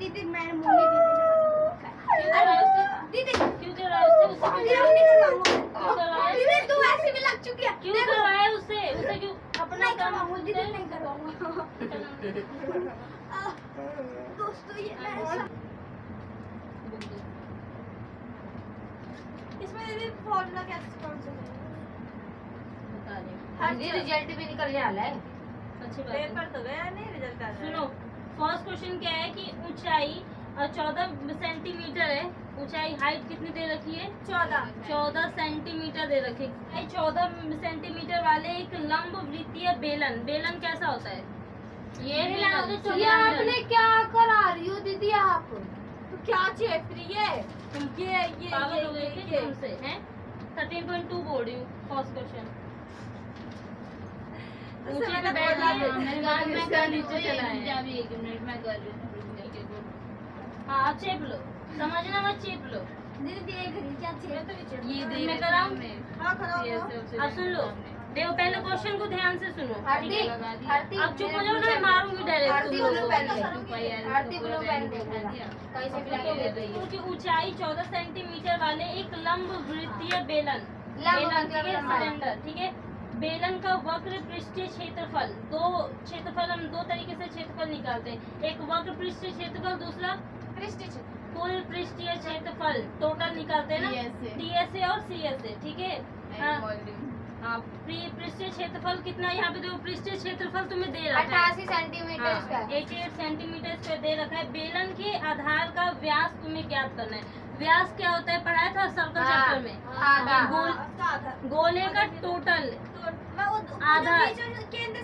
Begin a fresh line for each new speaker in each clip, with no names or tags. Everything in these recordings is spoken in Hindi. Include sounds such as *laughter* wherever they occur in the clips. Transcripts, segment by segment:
दीदी मैंने मोनी दीदी
क्यों कर रहा
दीदी
है है
तू ऐसे भी लग चुकी है।
क्यों है उससे उससे क्यों अपना काम
करवाऊँगा नहीं करवाऊँगा। *laughs* दोस्तों ये ऐसा- इसमें दीदी फॉर्मूला कैसे कौन सा
बता हूँ।
चीज़-
रिज़ल्ट भी है
अच्छी बात है।
पेपर तो गया नहीं रिज़ल्ट आ
सुनो। फ़र्स्ट क्वेश्चन क्या है कि ऊंचाई चौदह सेंटीमीटर है। ऊंचाई हाइट कितनी दे रखी है?
चौदह।
चौदह सेंटीमीटर दे रखी है। चौदह सेंटीमीटर वाले एक लंब वृत्तीय बेलन। बेलन कैसा होता है? ये है
ये
चौदह
आपने। क्या करा रही हो दीदी आप?
तो क्या चाहिए फिर ये
ये ये
पागल हो गए
ये ये।
तुमसे हैं? थर्टीन पॉइंट टू बोल रही हूँ फ़र्स्ट क्वेश्चन
तो
ऊँचे पे बैठ
बोला
मैं
मैं
मैं
कर
नीचे चला है
अभी एक मिनट में कर रही हूँ
हाँ चेप लो। समझना मत चेप लो।
दीदी देख रही क्या चाहिए
ये देख मैं कराऊं
हाँ खड़ा
अब सुन लो। देखो पहले क्वेश्चन को ध्यान से सुनो।
आरती
अब चुप हो जाओ ना मैं मारूँगी direct
Aarti blue. Pen Aarti blue. Pen कहीं से भी लाके दे रही है
उनकी ऊंचाई 14 सेंटीमीटर वाले एक लंब वृत्तीय बेलन बेलन ठीक है। सिलेंडर ठीक है? बेलन का वक्र पृष्ठीय क्षेत्रफल। दो क्षेत्रफल हम दो तरीके से क्षेत्रफल निकालते हैं। एक वक्र पृष्ठीय क्षेत्रफल दूसरा कुल पृष्ठीय क्षेत्रफल। टोटल निकालते हैं ना? डीएसए। और सीएसए ठीक है? हाँ, हाँ पृष्ठीय क्षेत्रफल कितना यहाँ पे देखो पृष्ठीय क्षेत्रफल तुम्हें दे रखा है।
अठासी सेंटीमीटर
एटी एट सेंटीमीटर पे दे रखा है। बेलन के आधार का व्यास तुम्हें ज्ञात करना है। व्यास क्या होता है? पढ़ाया था सर्कल
हाँ,
चैप्टर में? गोले का टोटल आधा।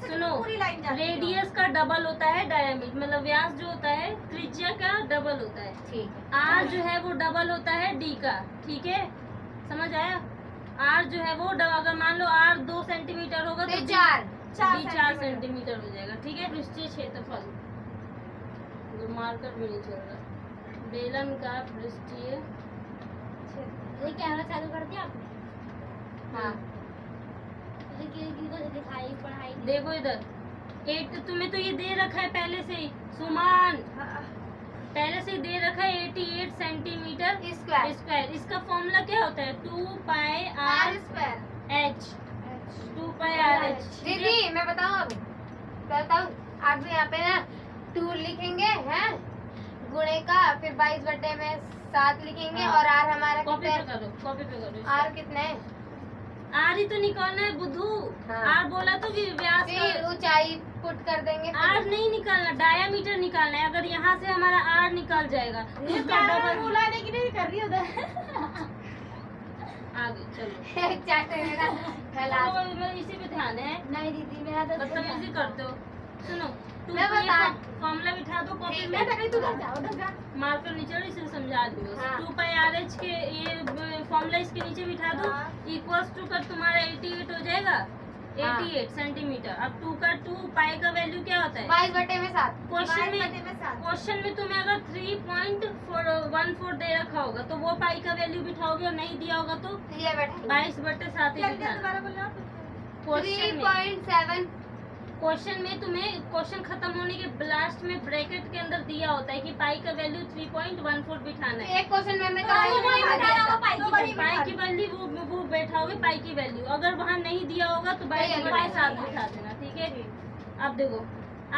सुनो,
पूरी लाइन जाती
रेडियस का डबल होता है डायमीटर मतलब व्यास जो होता है त्रिज्या का डबल होता है।
ठीक
आर जो है वो डबल होता है डी का ठीक है? समझ आया? आर जो है वो अगर मान लो आर दो सेंटीमीटर होगा तो
चार।
चार
चार सेंटीमीटर हो जाएगा ठीक है? पृष्ठीय क्षेत्रफल। मार्कर भी नहीं चल रहा। बेलन का पृष्ठीय
ये कैमरा चालू कर दिया आपने?
हाँ।
दिखाई पढ़ाई
देखो इधर। एट तुम्हें तो ये दे रखा है पहले से ही। सुमान पहले से दे रखा है 88 सेंटीमीटर
स्क्वायर।
स्क्वायर। इसका फॉर्मूला क्या होता है? Two pi
r square.
H. Two pi r h.
दीदी मैं बताऊँ बताऊँ? आप यहाँ पे ना टू लिखेंगे हैं? गुणे का फिर बाईस बटे में सात लिखेंगे
हाँ।
और आर हमारा
कॉपी पे करो कॉपी पे करो
आर कितना है?
आर ही तो निकालना है बुद्धू।
हाँ।
आर बोला तो कि व्यास
ऊंचाई पुट कर देंगे
आर नहीं निकालना डायामीटर निकालना है। अगर यहाँ से हमारा आर निकल जाएगा तो उसका डबल
नहीं कर रही उधर। *laughs*
आगे चलो। *laughs* तो इसी पे ध्यान है।
नहीं दीदी मेरा तो
बदतमीजी करते हो सुनो तुम
मैं बता-
फॉर्मूला बिठा दो कॉपी में।
तू उधर जा उधर जा।
मार्कर नीचे इसे समझा दो
हाँ।
टू पाई आर एच के ये फॉर्मूला इसके नीचे बिठा दो। इक्वल्स टू कर तुम्हारा 88 हो जाएगा।
एटी
एट सेंटीमीटर अब टू का टू पाई का वैल्यू क्या होता है?
बाईस बटे में सात।
क्वेश्चन में। क्वेश्चन में तुम्हें अगर थ्री पॉइंट वन फोर दे रखा होगा तो वो पाई का वैल्यू बिठाओगे और नहीं दिया होगा तो? बाईस बटे सात ही क्वेश्चन में।
सेवन
क्वेश्चन में तुम्हें क्वेश्चन खत्म होने के लास्ट में ब्रैकेट के अंदर दिया होता है कि पाई का वैल्यू 3.14 बिठाना है।
एक क्वेश्चन में
तो।
हूँ,
पाई की
पाई की वैल्यू वो वो बैठाओगे पाई की वैल्यू अगर वहाँ नहीं दिया होगा तो सात
बटे
बिठा देना ठीक है? अब देखो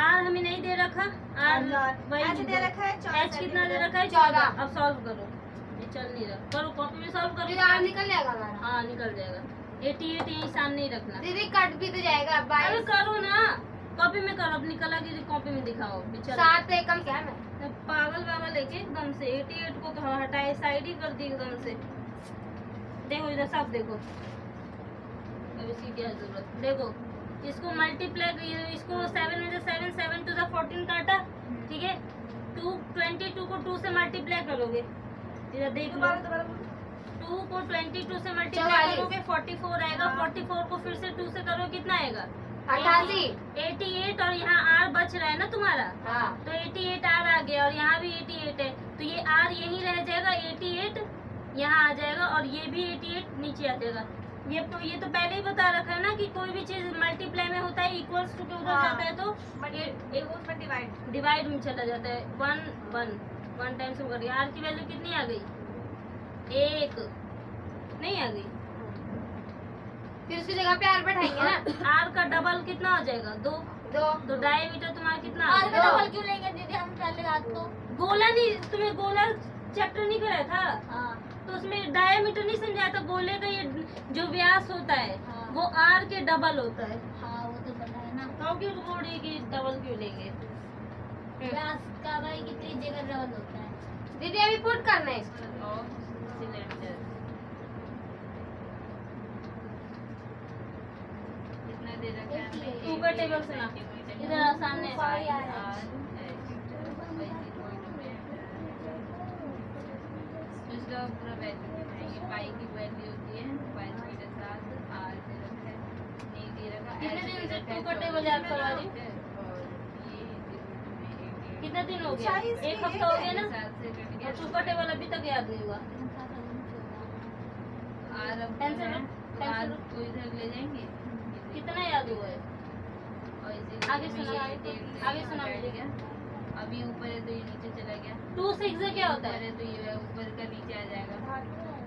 आर हमें नहीं दे रखा आर वही
दे रखा है
एच कितना दे रखा है?
चौदह।
अब सॉल्व करो। ये चल नहीं रहा। करो कॉपी में सॉल्व करो।
आर निकल जाएगा हमारा।
हाँ निकल जाएगा। एटी एट यही सामने ही रखना।
दीदी कट भी तो जाएगा
अरे करो ना। कॉपी में करो अपनी कला की कॉपी में दिखाओ।
सात से क्या मैं?
पागल पागल लेके एकदम से 88 को तो हटाए साइड ही कर दी एकदम से। देखो इधर सब देखो। अब इसकी क्या ज़रूरत? देखो इसको मल्टीप्लाई इसको सेवन में से सेवन सेवन टू फोर्टीन काटा ठीक है? टू ट्वेंटी टू को टू से मल्टीप्लाई करोगे। इधर देख लो।
दोबारा दोबारा बोलो।
टू को ट्वेंटी टू से मल्टीप्लाई करोगे फोर्टी फोर आएगा
हाँ।
फोर्टी फोर को फिर से टू से करो कितना आएगा?
अठासी
एटी एट और यहाँ आर बच रहा है ना तुम्हारा?
हाँ।
तो 88 आर आ गया और यहाँ भी 88 है। तो ये आर यहीं रह जाएगा 88 यहाँ आ जाएगा और ये भी 88 नीचे आ जाएगा। ये तो ये तो पहले ही बता रखा है ना कि कोई भी चीज़ मल्टीप्लाई में होता है इक्वल्स टू के उधर
हाँ।
जाता है तो
डिवाइड
डिवाइड में चला जाता है। One one. वन टाइम्स में कर आर की वैल्यू कितनी आ गई? एक। नहीं आ गई।
फिर उसकी जगह पे आर बैठाएँगे ना। *laughs*
आर का डबल कितना हो जाएगा? दो।
दो।
तो डायमीटर तुम्हारा कितना
आर का डबल क्यों लेंगे दीदी? हम पहले रात को।
गोला नहीं तुम्हें गोला चैप्टर नहीं कराया था?
हाँ।
तो उसमें डायमीटर नहीं समझाया था? गोले का ये जो व्यास होता है
हाँ।
वो आर के डबल होता है।
हाँ वो तो पता है ना।
तो क्यों बोल कि डबल क्यों लेंगे?
व्यास का भाई की त्रिज्या का डबल होता है।
दीदी अभी पुट करना है इसको।
ऑफ़ सिलेंडर कितना दे रखा है हमें?
टेबल सुना इधर सामने
Sorry,
पूरा वैल्यू दिखाएँगे पाई की वैल्यू होती है। पाई बटे सात आर दे रखा है। नहीं दे रखा
कितने दिन से टू का टेबल याद करवा रही?
और ये दिसंबर में एक डेढ़
कितने दिन हो गया? एक हफ़्ता हो गया ना? टू का टेबल अभी तक याद नहीं हुआ
आर अब
पेंसिल
है,
लो,
तो इधर ले जाएँगे।
कितना याद हुआ है? आगे सुना, आगे सुना,
अभी ऊपर है तो ये नीचे चला गया।
टू सिक्स क्या होता है?
तो ये ऊपर का नीचे आ जाएगा।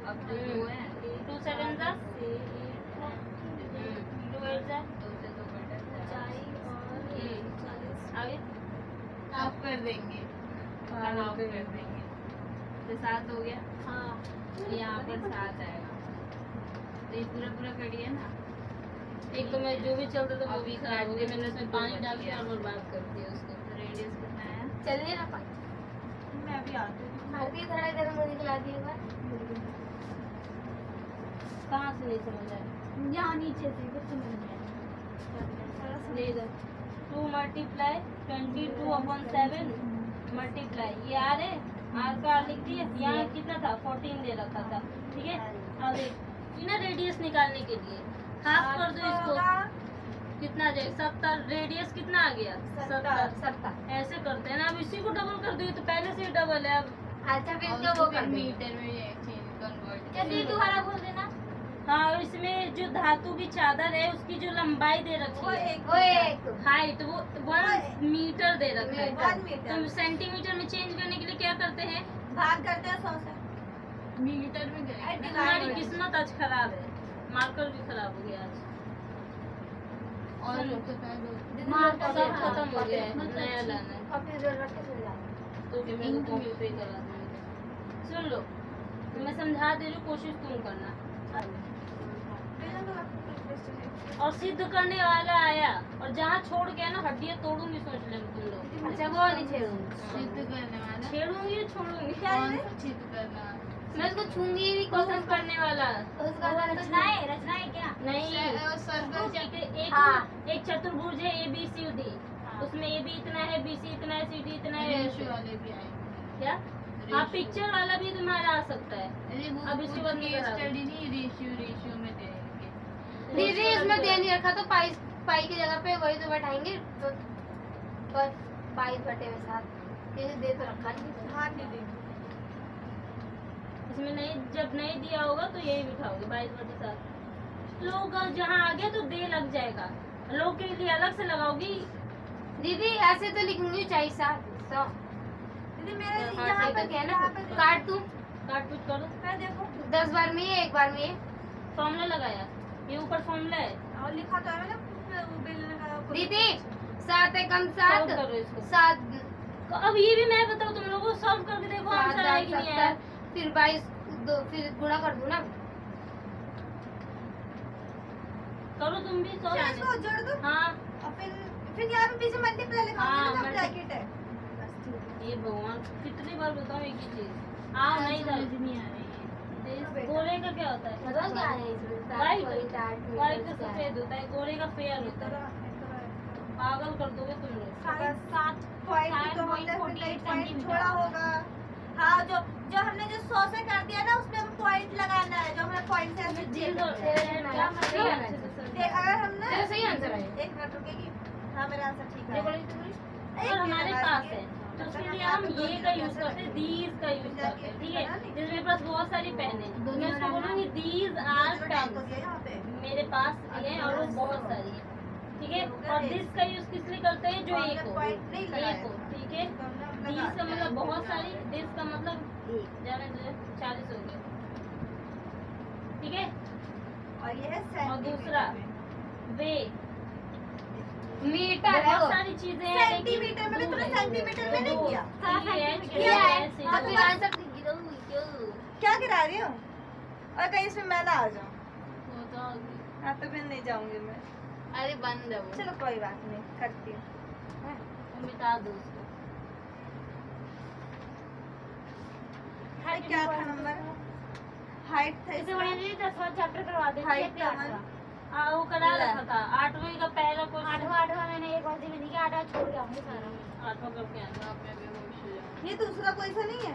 अब
हम्म।
है।
टू सेवन टू एट जा।
दो से दो
आगे।
कर देंगे। कर देंगे। तो सात हो गया।
हाँ।
यहाँ पर सात आएगा। तो ये पूरा पूरा कट गया ना
एक तो मैं जो भी चलता था वो भी खराब हो गया। मैंने उसमें पानी डाल के
गया।
और बर्बाद कर दिया उसको।
तो रेडियस कितना आया
चलिए ना पानी।
मैं अभी आती हूँ।
भारतीय थोड़ा इधर मुझे खिला दिए
कहाँ से नहीं समझ आया?
यहाँ नीचे से कुछ समझ नहीं आया।
ले इधर। Two multiply twenty two upon seven multiply ये आर है? आर का आर लिख दिए यहाँ कितना था? फोर्टीन दे रखा था। ठीक है? और इनर रेडियस निकालने के लिए? हाफ़ कर दो इसको। कितना आ जाएगा सत्तर। रेडियस कितना आ गया? सत्तर।
सत्तर।
ऐसे करते हैं ना अब इसी को डबल कर दो तो पहले से ही डबल है अब
अच्छा फिर इसको वो कर
मीटर में चेंज कन्वर्ट
क्या दीदी दोबारा बोल देना।
हाँ और इसमें जो धातु की चादर है उसकी जो लंबाई दे रखी है।
वो एक।
हाइट वो वन मीटर दे रखा है। तो सेंटीमीटर में चेंज करने के लिए क्या करते हैं?
भाग करते हैं सौ से। मीटर में
तुम्हारी किस्मत आज खराब है। मार्कर भी खराब हो गया आज।
और
मार्कर
सब
हाँ,
खत्म हो गया है। नया लाना है।
अपनी ज़रूरत के जाओ
तो फिर मेरे को कॉपी पे करा दूँगी सुन लो मैं समझा दे रही कोशिश तुम करना। और सिद्ध करने वाला आया। और जहाँ छोड़ गया ना हड्डियाँ तोड़ूँगी सोच ले तुम लोग।
अच्छा वो नहीं छेड़ूँगी।
सिद्ध करने वाला?
छेड़ूँगी छोड़ूँगी।
सा सिद्ध करना
मैं उसको छूँगी भी
कोशिश करने वाला।
उसका तो
रचना है रचना है क्या?
नहीं।
सर्कल
एक एक,
हाँ।
एक चतुर्भुज है ए बी सी डी। उसमें ए बी इतना है बी सी इतना है सी डी इतना है।
वाले भी आएँगे
क्या? हाँ पिक्चर वाला भी तुम्हारा आ सकता है। अब इसके बाद
स्टडी नहीं रेशियो रेशियो में देंगे।
दीदी इसमें दे नहीं रखा तो पाई पाई की जगह पे वही तो बैठाएँगे तो बस पाई बटे में साथ। ये दे तो रखा नहीं।
हाँ दीदी
इसमें नहीं जब नहीं दिया होगा तो यही बिठाओगे बाईस बटे सात लोग जहाँ आ गया तो दे लग जाएगा। लोग के लिए अलग से लगाओगी।
दीदी ऐसे तो लिखूँगी चाहिए सात सौ।
दीदी
हाँ,
यहाँ पे
है।
क्या है ना काट दूँ
काट पीट करो।
मैं देखो।
दस बार में ये एक बार में ये
फॉर्मूला लगाया। ये ऊपर फॉर्मूला है।
और लिखा तो है बेलने
दीदी सात एकम
सॉल्व
सात।
करो इसको।
सात।
अब ये भी मैं बताऊँ तुम लोगों को? सॉल्व करके देखो आंसर आएगी नहीं आया।
फिर बाईस दो फिर गुणा कर दूँ ना।
करो तुम भी
इसको जोड़ दो।
हाँ।
फिर फिर यहाँ पे पीछे मल्टीप्लाई लिखा
हाँ,
है
multiply।
ब्रैकेट है। है।
ये भगवान कितनी बार बताऊँ एक ही चीज़? आ नहीं था।
नहीं आ रही है।
गोरे का क्या होता है?
बताओ क्या है इसमें आठ
व्हाइट का सफ़ेद होता है गोरे का फेयर होता है। पागल कर दोगे तुम लोग।
सात पॉइंट तो हमने पॉइंट छोड़ा होगा। हाँ जो जो हमने जो सौ से कर दिया ना उसमें हमें पॉइंट लगाना है जो हमें पॉइंट से। देख अगर हमने
तेरा सही आंसर है
एक मिनट रुकेगी। हाँ मेरा आंसर ठीक है।
और हमारे पास है तो उसके लिए हम ये का यूज़ करते हैं दीज का यूज़ करते हैं ठीक है? जैसे मेरे पास बहुत सारी पेन है मैं उसको बोलूँगी दीज आर पेन मेरे पास है और वो बहुत सारी है। ठीक है? और दिस का यूज़ किस लिए करते हैं? जो एक हो एक हो। ठीक है? दीज का मतलब बहुत सारी दिस का मतलब जाने दो चालीस हो गए। ठीक है?
और ये है
और दूसरा वे।
मीटर
बहुत सारी चीज़ें हैं
सेंटीमीटर में भी तूने सेंटीमीटर में नहीं किया।
किया है। और फिर आंसर
क्या? गिरा रही हो? और कहीं इसमें मैं ना आ जाऊँ। हाँ तो फिर नहीं जाऊँगी मैं।
अरे बंद है
चलो कोई बात नहीं करती हूँ।
मिटा दो उसको
क्या था नंबर? हाइट था
इसे दसवां चैप्टर करवा देते
हाइट का
हाँ वो करा रखा था। आठवीं का पहला क्वेश्चन
आठवां आठवां मैंने एक और नहीं किया आठवां छोड़ के आऊँगी सारा।
आठवां कब
ये दूसरा कोई सा नहीं है?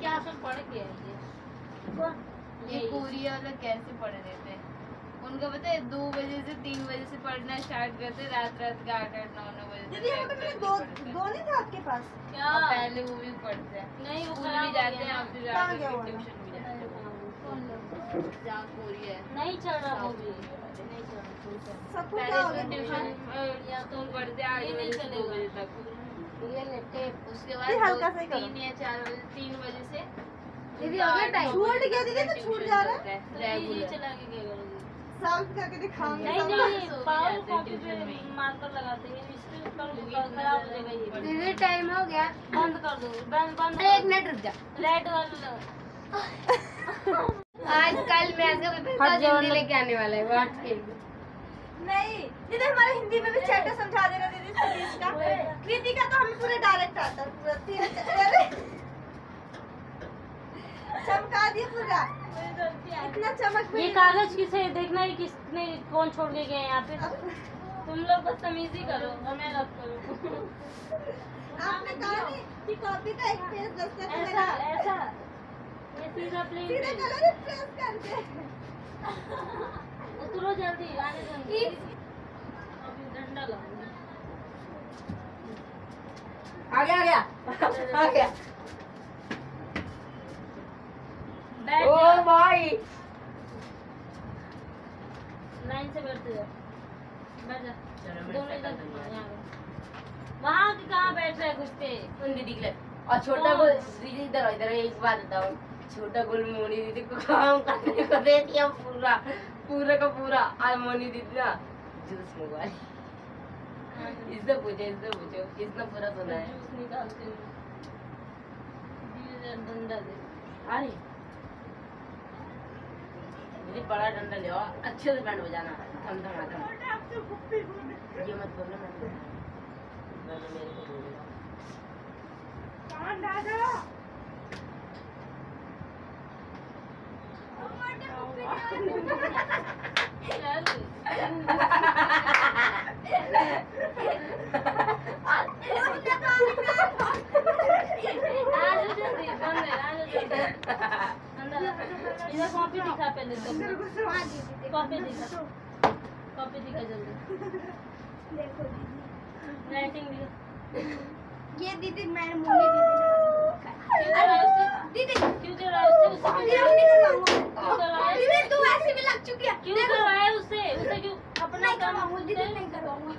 क्या सब पढ़ के है ये
ये वाला कैसे पढ़ देते हैं? उनको पता है दो बजे से तीन बजे से पढ़ना स्टार्ट करते हैं, रात रात का आठ आठ नौ नौ बजे
दीदी यहाँ पे मेरे दो। दो नहीं था आपके पास?
क्या?
पहले वो भी पढ़ते हैं।
नहीं वो
स्कूल भी जाते हैं। और फिर आगे
गया
ट्यूशन भी जाते
कौन लोग
हैं जहाँ कोरिया है।
नहीं चल रहा वो भी। नहीं चल रहा।
सबको
पहले
क्या हो
तो
गया
ट्यूशन
या तो
पढ़ते
ये नहीं
दो बजे तक। उसके बाद। तीन या चार बजे तीन बजे से
दीदी, गया time?
छूट गया दीदी, तो छूट जा रहा है।
तो
रेगुलर
चला के
साफ़ करके दिखाऊँगी
नहीं नहीं
सो भी
पावर
जाते हैं
कॉपी पे मार्कर लगाते हैं इससे पर
क्योंकि
खराब हो जाएगा ये
दीदी टाइम हो गया।
बंद कर दो बंद बंद
अरे एक मिनट रुक जा।
रेड वाला
आज कल मैथ का पेपर हिंदी लेके आने वाला है के लिए।
नहीं दीदी हमारे हिंदी में भी चैप्टर समझा देना दीदी सतीश का। कृति का तो हमें पूरा डायरेक्ट आता है पूरा चमका दिया पूरा। इतना चमक
ये कागज़ किसे? देखना है किसने कौन छोड़ के गए यहाँ पे। तुम लोग बदतमीजी करो और मैं रब करूँ।
आपने कहा कि कॉपी का एक पेज दस्तर
ऐसा ऐसा। ये सीधा प्लेन
सीधा कलर प्रेस करके।
उतरो जल्दी आने दो। अभी डंडा लाऊँगी
आ गया आ गया। आ गया
बैठ
ओ भाई।
लाइन से बैठते जाओ। बैठ जा। दोनों इधर वहाँ के कहाँ बैठ रहे घुस के
उन दीदी के लिए। और छोटा गोल दीदी इधर इधर एक बात बताओ। छोटा गोल मोनी दीदी को काम करने को दे दिया पूरा। पूरा का पूरा। और मोनी दीदी ना जूस मोबाइल इससे पूछो इससे पूछो। किसने पूरा सुना है?
जूस निकालते हुए
अरे दीदी बड़ा डंडा ले आओ अच्छे से बैंड बजाना थम थम थम। ये मत बोलना मैं मैंने मेरे को बोलेगा
आ जाओ इधर कॉपी दिखा पहले तो कॉपी दिखा कॉपी दिखा जल्दी राइटिंग दिखा
ये दीदी मैंने मोनी दीदी
क्यों कराया उससे क्यों कराया
दीदी तू ऐसे भी लग चुकी है
क्यों करवाया उससे उससे क्यों अपना काम
दीदी नहीं करवाऊँगा।